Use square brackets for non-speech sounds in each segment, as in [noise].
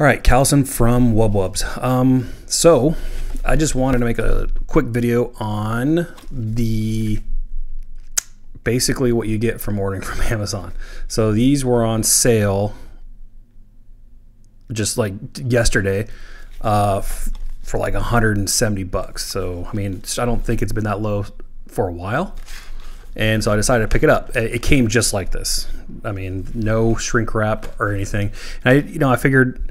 All right, Callison from WubWubs. Um, so I just wanted to make a quick video on the basically what you get from ordering [laughs] from Amazon. So these were on sale just like yesterday uh, for like 170 bucks. So I mean, I don't think it's been that low for a while. And so I decided to pick it up. It came just like this. I mean, no shrink wrap or anything. And I, you know, I figured,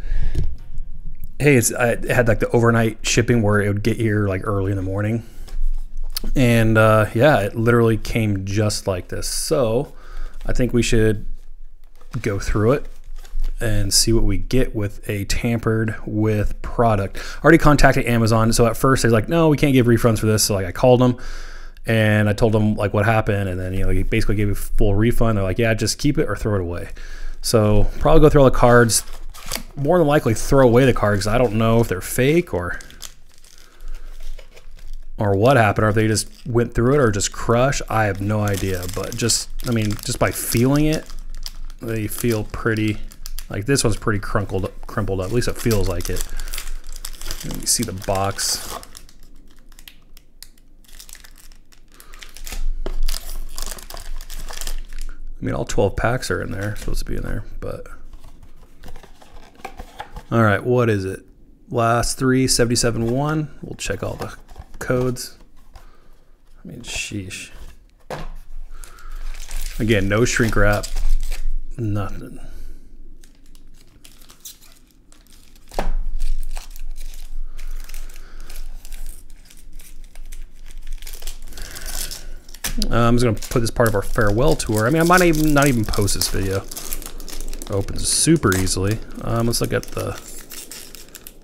hey, it's I it had like the overnight shipping where it would get here like early in the morning. And uh, yeah, it literally came just like this. So I think we should go through it and see what we get with a tampered with product. I already contacted Amazon. So at first they're like, no, we can't give refunds for this. So like I called them and I told them like what happened, and then you know he basically gave me full refund. They're like, yeah, just keep it or throw it away. So probably go through all the cards. More than likely throw away the cards. I don't know if they're fake or or what happened, or if they just went through it or just crush. I have no idea. But just I mean, just by feeling it, they feel pretty. Like this one's pretty crumpled crumpled up. At least it feels like it. Let me see the box. I mean, all 12 packs are in there, supposed to be in there, but. All right, what is it? Last three, 77 1. We'll check all the codes. I mean, sheesh. Again, no shrink wrap, nothing. I'm just gonna put this part of our farewell tour. I mean, I might even not even post this video. Opens super easily. Um, let's look at the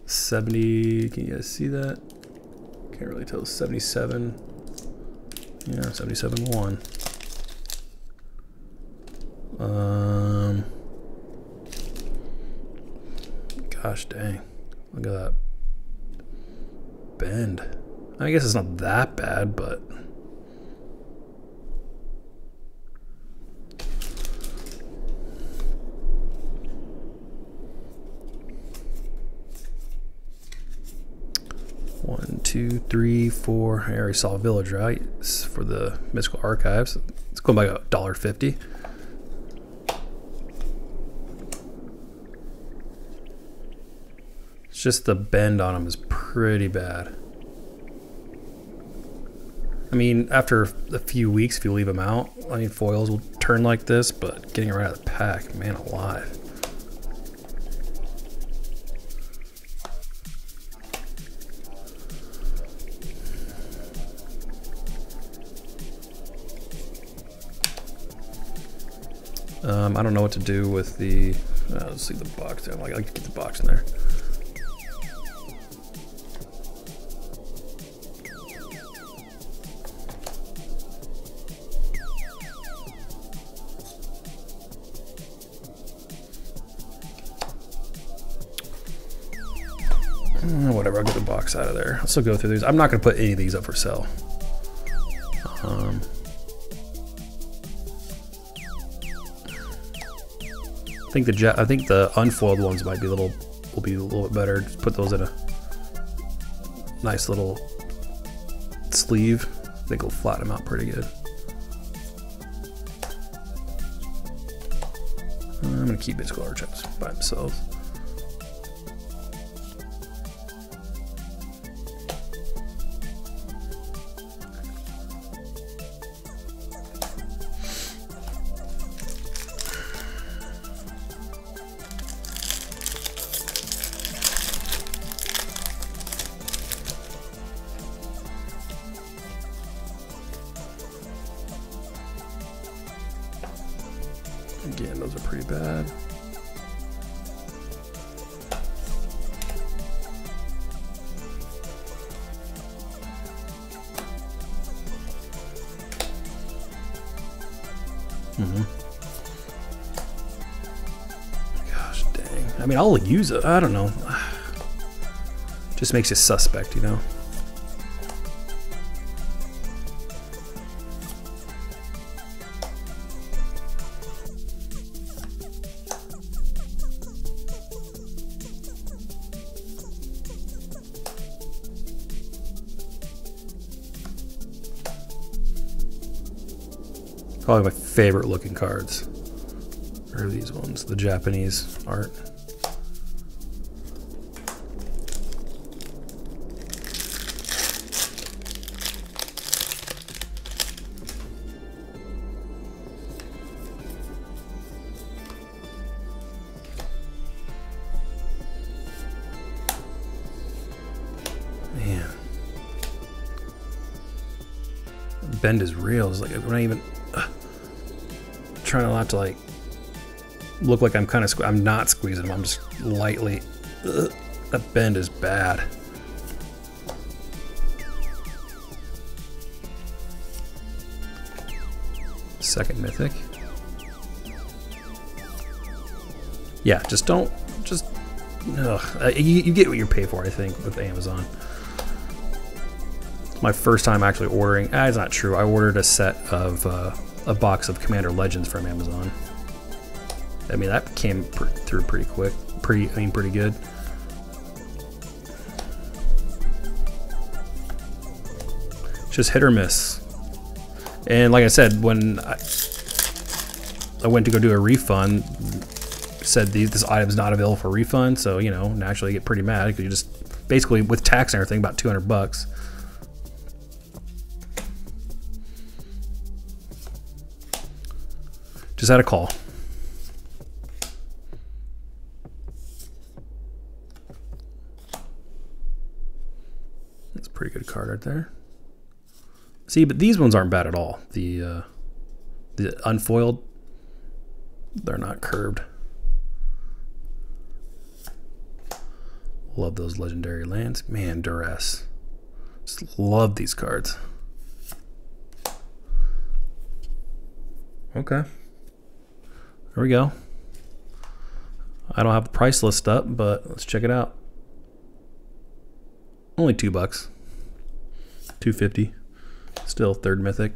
70. Can you guys see that? Can't really tell. 77. Yeah, 77 one. Um. Gosh dang! Look at that bend. I guess it's not that bad, but. One, two, four. I already saw Village Rites for the Mystical Archives. It's going by a dollar fifty. It's just the bend on them is pretty bad. I mean, after a few weeks, if you leave them out, I mean, foils will turn like this, but getting it right out of the pack, man alive. Um, I don't know what to do with the. Uh, let's see the box. I like, I like to get the box in there. Uh, whatever, I'll get the box out of there. I'll still go through these. I'm not going to put any of these up for sale. Think the I think the unfoiled ones might be a little will be a little bit better. Just put those in a nice little sleeve. I think will flatten them out pretty good. I'm gonna keep his color chips by themselves. Again, those are pretty bad. Mm-hmm. Gosh dang. I mean, I'll use it. I don't know. [sighs] Just makes you suspect, you know? Probably my favorite looking cards are these ones, the Japanese art. Man. Bend is real. It's like I'm not even trying not to like look like I'm kind of I'm not squeezing them. I'm just lightly. Uh, that bend is bad. Second mythic. Yeah, just don't just. Ugh, uh, you, you get what you pay for. I think with Amazon my first time actually ordering. Ah, it's not true. I ordered a set of uh, a box of Commander Legends from Amazon. I mean, that came pr through pretty quick. Pretty, I mean, pretty good. Just hit or miss. And like I said, when I, I went to go do a refund, said the, this item's not available for refund. So, you know, naturally you get pretty mad because you just basically with tax and everything, about 200 bucks. Just had a call. That's a pretty good card right there. See, but these ones aren't bad at all. The uh, the unfoiled, they're not curved. Love those legendary lands. Man, duress. Just love these cards. Okay. There we go. I don't have the price list up, but let's check it out. Only two bucks. 250. Still third mythic.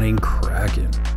Spawning Kraken.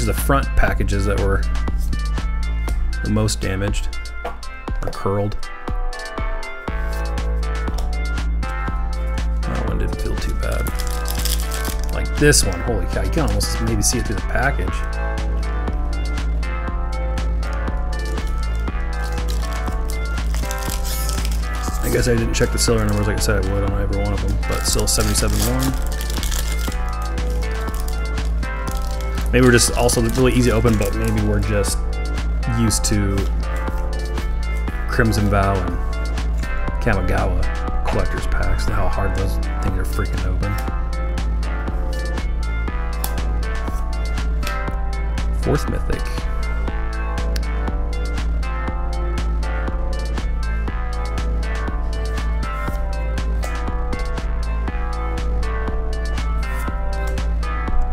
Think it's the front packages that were the most damaged or curled. That one didn't feel too bad. Like this one, holy cow, you can almost maybe see it through the package. I guess I didn't check the silver numbers like I said I would on every one of them, but still 77 warm. Maybe we're just also really easy open, but maybe we're just used to Crimson Vow and Kamigawa collector's packs and how hard those things are freaking open. Fourth mythic.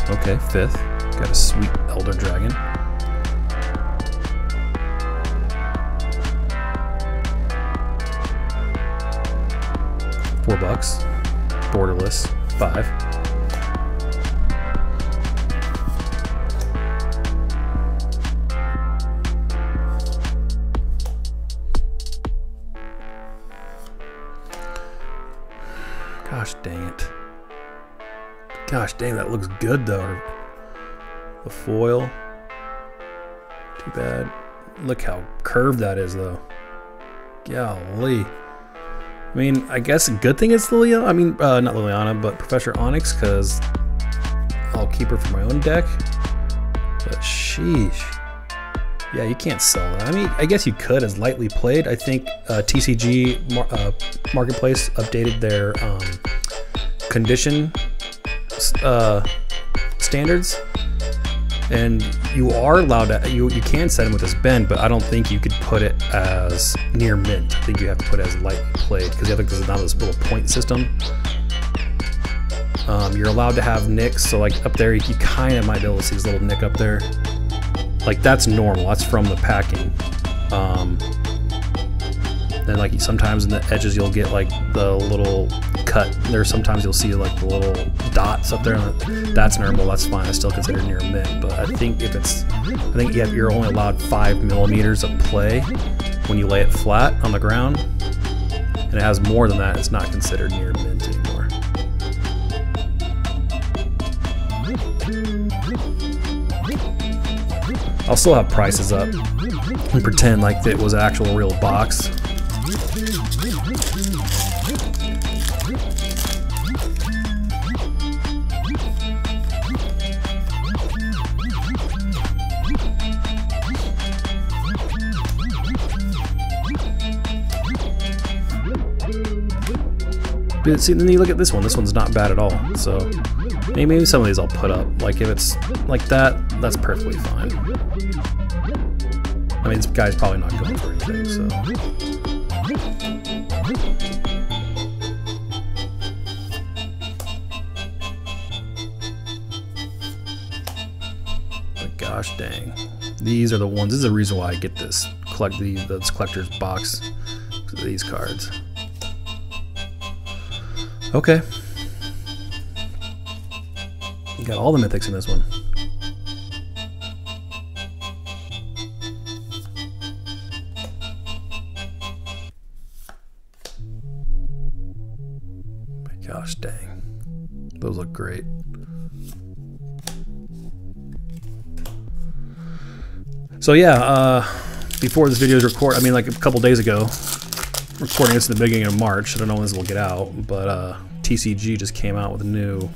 Okay, fifth. Got a sweet Elder Dragon. Four bucks. Borderless. Five. Gosh dang it. Gosh dang, that looks good though. The foil. Too bad. Look how curved that is though. Golly. I mean, I guess a good thing it's Liliana. I mean, uh, not Liliana, but Professor Onyx, because I'll keep her for my own deck. But sheesh. Yeah, you can't sell that. I mean, I guess you could as lightly played. I think uh, TCG mar uh, Marketplace updated their um, condition uh, standards, and you are allowed to. You you can set them with this bend, but I don't think you could put it as near mint. I think you have to put it as lightly played because you have like now this little point system. Um, you're allowed to have nicks, so like up there, you, you kind of might be able to see this little nick up there like that's normal. That's from the packing. Um, then like sometimes in the edges you'll get like the little cut. There sometimes you'll see like the little dots up there. That's normal. That's fine. It's still considered near mint. But I think if it's, I think you have, you're only allowed five millimeters of play when you lay it flat on the ground, and it has more than that. It's not considered near mint anymore. I'll still have prices up and pretend like it was an actual real box. But see, then you look at this one. This one's not bad at all. So maybe some of these I'll put up. Like if it's like that, that's perfectly fine. I mean, this guy's probably not going for anything, so. But gosh dang. These are the ones, this is the reason why I get this collect the this collector's box these cards. Okay. You got all the mythics in this one. My Gosh dang. Those look great. So yeah, uh, before this video is recorded, I mean like a couple days ago, recording this in the beginning of March. I don't know when this will get out, but uh, TCG just came out with a new.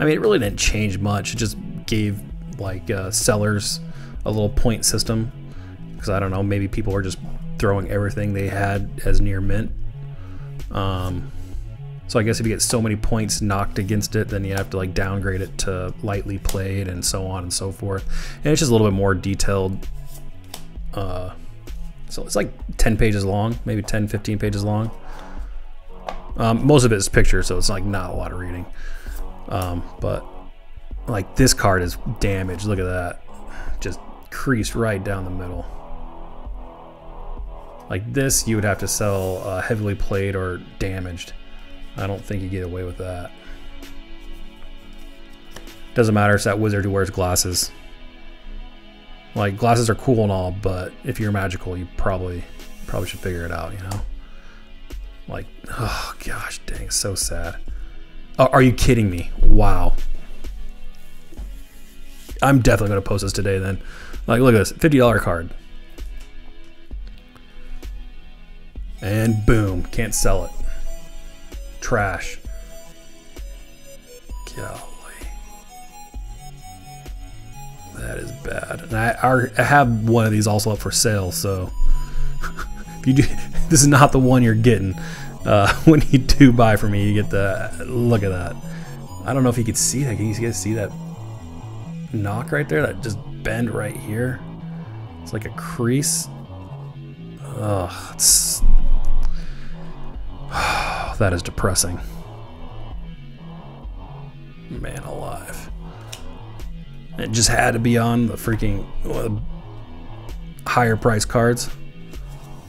I mean, it really didn't change much. It just gave like uh, sellers a little point system because I don't know, maybe people were just throwing everything they had as near mint. Um, so I guess if you get so many points knocked against it, then you have to like downgrade it to lightly played and so on and so forth. And it's just a little bit more detailed. Uh, so it's like 10 pages long, maybe 10, 15 pages long. Um, most of it is pictures, so it's like not a lot of reading. Um, but like this card is damaged. Look at that. Just creased right down the middle. Like this, you would have to sell uh, heavily played or damaged. I don't think you get away with that. Doesn't matter, it's that wizard who wears glasses. Like, glasses are cool and all, but if you're magical, you probably probably should figure it out, you know? Like, oh gosh, dang, so sad. Oh, are you kidding me? Wow. I'm definitely to post this today then. Like, look at this, $50 card. And boom, can't sell it. Trash. Golly. That is bad. And I, I have one of these also up for sale, so [laughs] if you do, [laughs] this is not the one you're getting. Uh, [laughs] when you do buy from me, you get the look at that. I don't know if you could see that. Can you guys see that knock right there? That just bend right here. It's like a crease. Ugh, it's [sighs] that is depressing. Man alive. It just had to be on the freaking uh, higher price cards.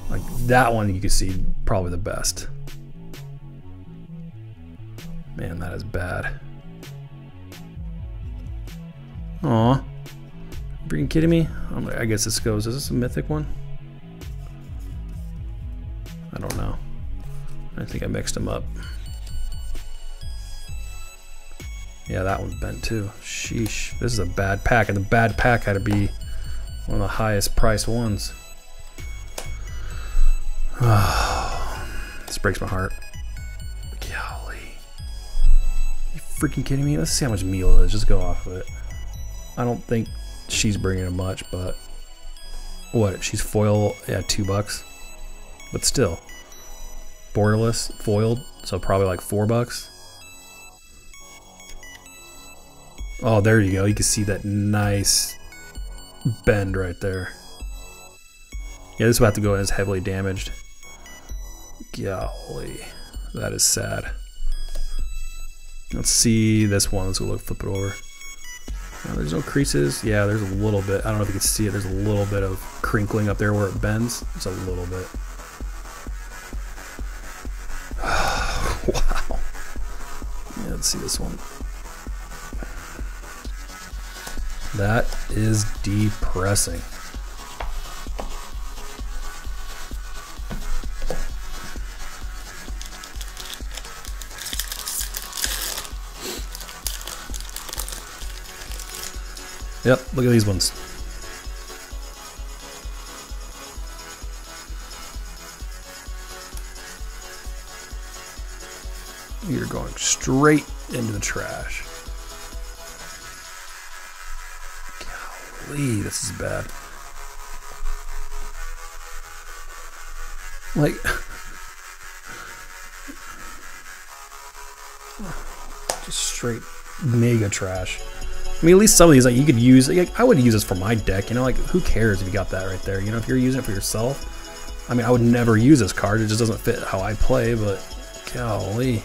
Like that one you can see probably the best. Man, that is bad. Aw. Freaking kidding me? I'm, I guess this goes. Is this a mythic one? I don't know. I think I mixed them up. Yeah, that one's bent too. Sheesh. This is a bad pack, and the bad pack had to be one of the highest priced ones. Oh, [sighs] this breaks my heart. Golly. You freaking kidding me? Let's see how much meal is. Just go off of it. I don't think she's bringing in much, but what? She's foil, yeah, two bucks. But still, borderless, foiled, so probably like four bucks. Oh, there you go. You can see that nice bend right there. Yeah, this will have to go as heavily damaged. Golly, that is sad. Let's see this one. Let's go look, flip it over. there's no creases. Yeah, there's a little bit. I don't know if you can see it. There's a little bit of crinkling up there where it bends. Just a little bit. [sighs] wow. Yeah, let's see this one. That is depressing. Yep, look at these ones. You're going straight into the trash. Golly, this is bad. Like, [sighs] just straight mega trash. I mean, at least some of these, like, you could use, like, I would use this for my deck, you know, like, who cares if you got that right there? You know, if you're using it for yourself, I mean, I would never use this card, it just doesn't fit how I play, but golly.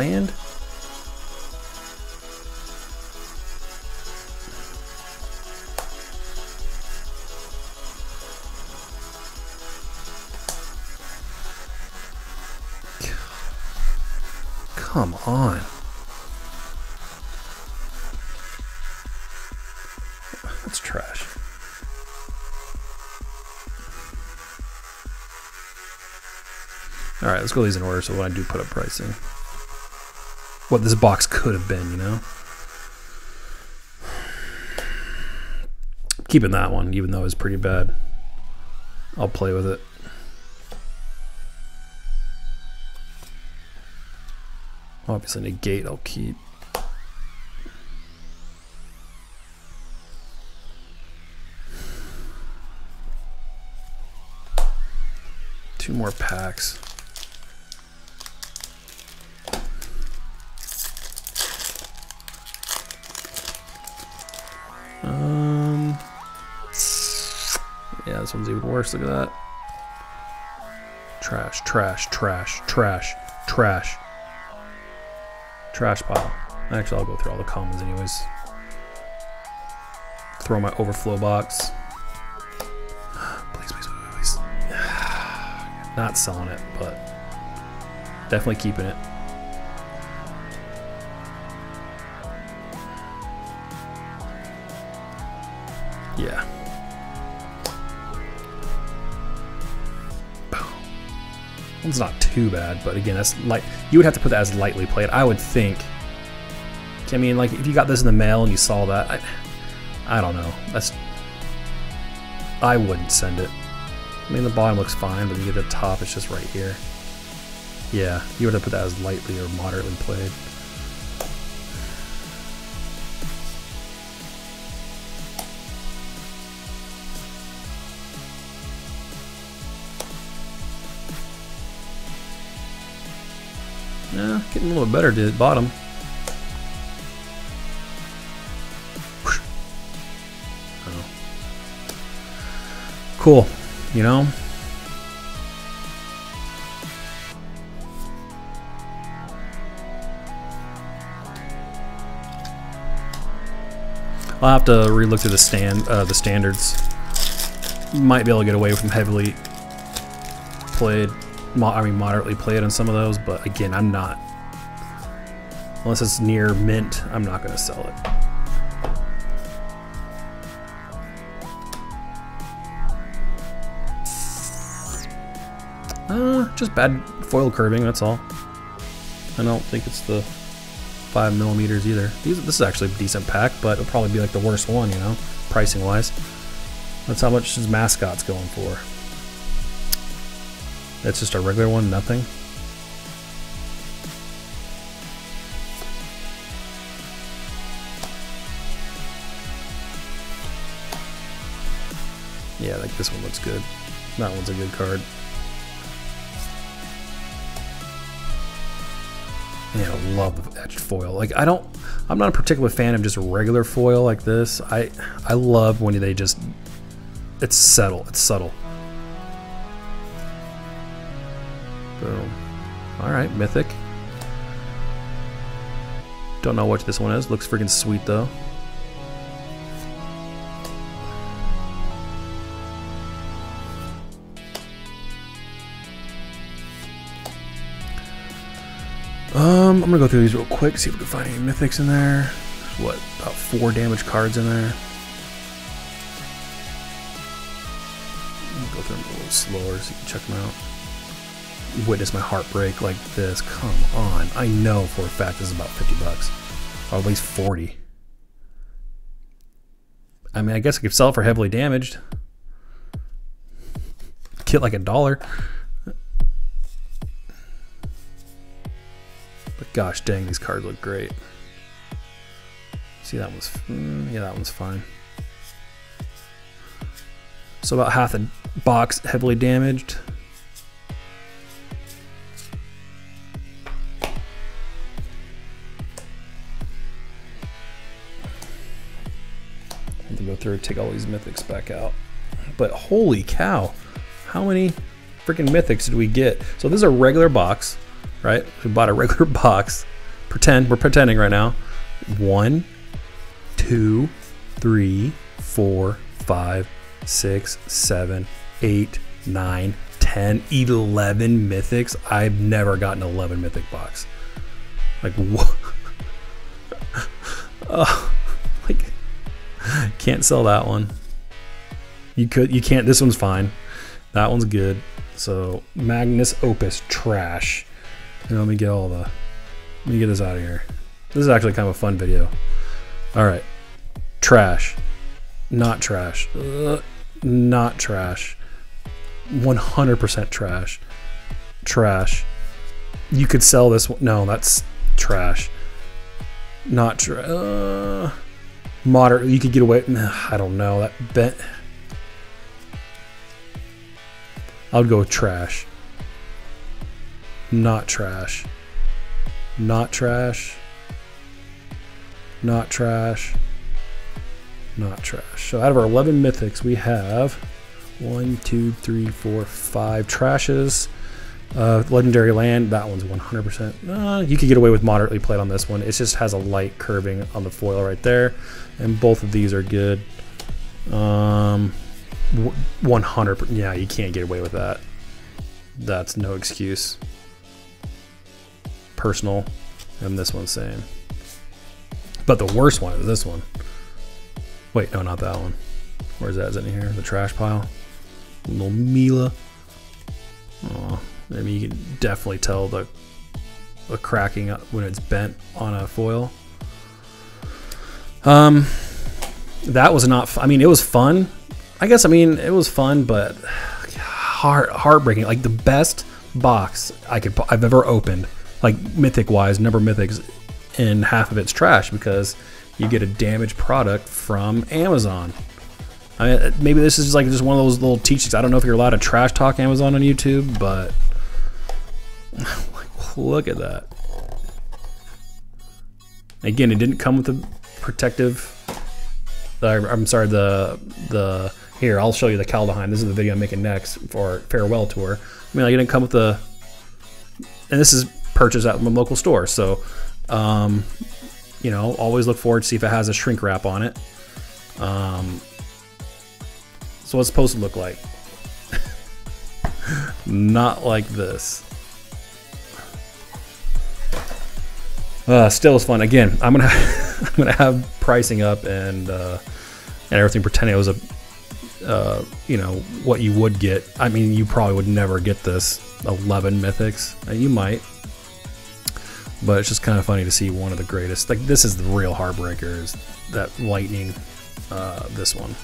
Land? Come on. That's trash. All right, let's go these in order so when I do put up pricing, what this box could have been, you know? Keeping that one, even though it's pretty bad. I'll play with it. Obviously, negate I'll keep. Two more packs. This one's even worse. Look at that. Trash, trash, trash, trash, trash. Trash pile. Actually, I'll go through all the commons anyways. Throw my overflow box. Please, please, please, please. [sighs] Not selling it, but definitely keeping it. It's not too bad, but again, that's like you would have to put that as lightly played. I would think. I mean, like if you got this in the mail and you saw that, I, I don't know. That's I wouldn't send it. I mean, the bottom looks fine, but you get the top, it's just right here. Yeah, you would have put that as lightly or moderately played. Getting a little better to the bottom. Cool, you know? I'll have to relook at the stand uh, the standards. Might be able to get away from heavily played, I mean moderately played on some of those, but again, I'm not Unless it's near mint, I'm not going to sell it. Uh, just bad foil curving, that's all. I don't think it's the five millimeters either. These, this is actually a decent pack, but it'll probably be like the worst one, you know, pricing wise. That's how much his mascot's going for. That's just a regular one, nothing. Like this one looks good. That one's a good card. Yeah, I love the etched foil. Like I don't, I'm not a particular fan of just regular foil like this. I, I love when they just, it's subtle. It's subtle. Boom. All right, mythic. Don't know what this one is. Looks freaking sweet though. Um, I'm gonna go through these real quick, see if we can find any mythics in there. What, about four damage cards in there. Go through them a little slower so you can check them out. Witness my heartbreak like this. Come on. I know for a fact this is about 50 bucks. Or at least 40. I mean, I guess I could sell for heavily damaged. Get like a dollar. But gosh dang, these cards look great. See, that one's, mm, yeah, that one's fine. So about half the box heavily damaged. have to go through and take all these mythics back out. But holy cow, how many freaking mythics did we get? So this is a regular box right? We bought a regular [laughs] box. Pretend, we're pretending right now. One, two, three, four, five, six, seven, eight, nine, 10, 11 mythics. I've never gotten 11 mythic box. Like, [laughs] what? like, can't sell that one. You could, you can't, this one's fine. That one's good. So, Magnum Opus trash. Let me get all the, let me get this out of here. This is actually kind of a fun video. All right, trash, not trash, uh, not trash, 100% trash, trash. You could sell this one. No, that's trash. Not trash. Uh, moderate. You could get away. I don't know. That bent. I would go with trash. Not trash. Not trash. Not trash. Not trash. So out of our 11 mythics, we have one, two, three, four, five trashes. Uh, Legendary Land, that one's 100%. Uh, you could get away with moderately played on this one. It just has a light curving on the foil right there. And both of these are good. Um, 100, yeah, you can't get away with that. That's no excuse personal, and this one's same. But the worst one is this one. Wait, no, not that one. Where's that? Is it in here? The trash pile? Little Mila. Oh, I mean, you can definitely tell the, the cracking when it's bent on a foil. Um, that was not. I mean, it was fun. I guess. I mean, it was fun, but [sighs] heart heartbreaking. Like the best box I could I've ever opened like mythic wise, number of mythics, and half of it's trash because you get a damaged product from Amazon. I mean, maybe this is like just one of those little teachings. I don't know if you're allowed to trash talk Amazon on YouTube, but [laughs] look at that. Again, it didn't come with a protective. I'm sorry, the the here I'll show you the Kaldheim. This is the video I'm making next for farewell tour. I mean, like it didn't come with the, and this is purchase at my local store. So, um, you know, always look forward to see if it has a shrink wrap on it. Um, so what's supposed to look like? [laughs] Not like this. Uh, still is fun. Again, I'm gonna [laughs] I'm gonna have pricing up and uh, and everything pretending it was a uh, you know what you would get. I mean, you probably would never get this 11 mythics. Uh, you might, but it's just kind of funny to see one of the greatest. Like this is the real heartbreaker. Is that lightning? Uh, this one.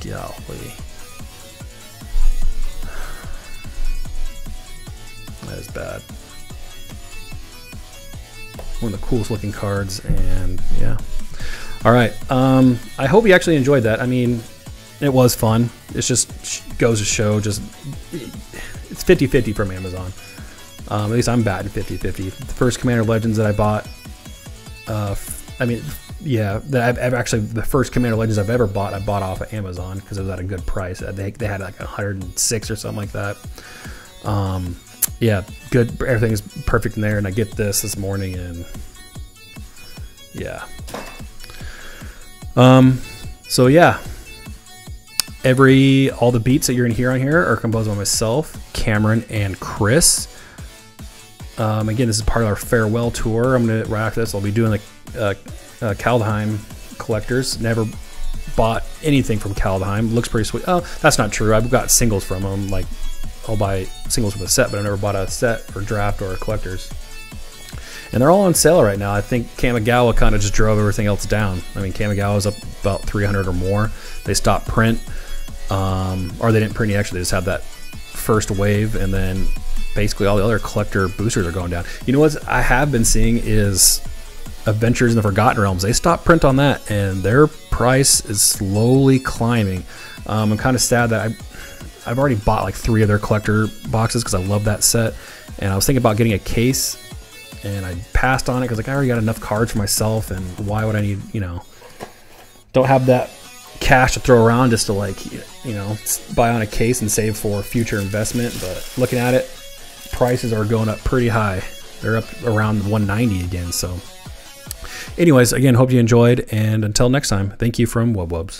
Golly. That is bad. One of the coolest looking cards, and yeah. All right. Um, I hope you actually enjoyed that. I mean, it was fun. It just goes to show, just it's 50-50 from Amazon. Um, at least I'm batting 50-50. The first Commander Legends that I bought, uh, I mean, yeah, that I've ever actually the first Commander Legends I've ever bought, I bought off of Amazon because it was at a good price. They, they had like 106 or something like that. Um, yeah, good. Everything is perfect in there, and I get this this morning, and yeah. Um, so yeah, every all the beats that you're gonna hear on here are composed by myself, Cameron, and Chris. Um, again, this is part of our farewell tour. I'm gonna right after this, I'll be doing the uh, uh, Kaldheim collectors. Never bought anything from Kaldheim. Looks pretty sweet. Oh, that's not true. I've got singles from them. Like I'll buy singles from a set, but I never bought a set or draft or collectors. And they're all on sale right now. I think Kamigawa kind of just drove everything else down. I mean, Kamigawa is up about 300 or more. They stopped print, um, or they didn't print any. Actually, they just had that first wave, and then basically all the other collector boosters are going down. You know what I have been seeing is Adventures in the Forgotten Realms. They stopped print on that, and their price is slowly climbing. Um, I'm kind of sad that I I've already bought like three of their collector boxes because I love that set. And I was thinking about getting a case, and I passed on it because like I already got enough cards for myself, and why would I need you know? Don't have that cash to throw around just to like you know buy on a case and save for future investment. But looking at it, prices are going up pretty high. They're up around 190 again. So, anyways, again, hope you enjoyed, and until next time, thank you from Wub Wubs.